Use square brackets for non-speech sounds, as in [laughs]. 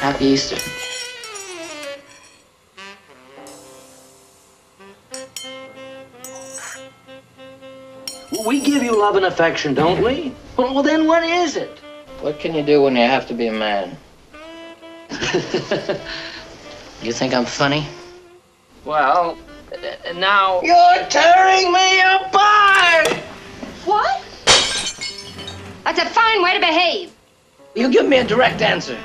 Happy Easter. We give you love and affection, don't we? Well, then what is it? What can you do when you have to be a man? [laughs] you think I'm funny? Well, uh, now. You're tearing me apart! What? That's a fine way to behave. You give me a direct answer.